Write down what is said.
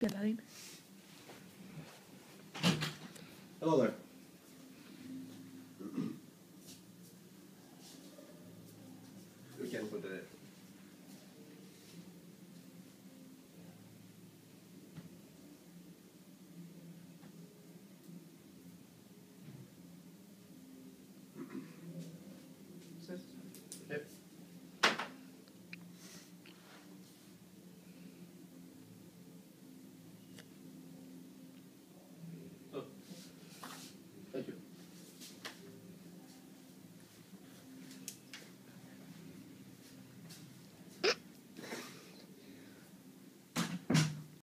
Good, Aline. Hello there. we can put the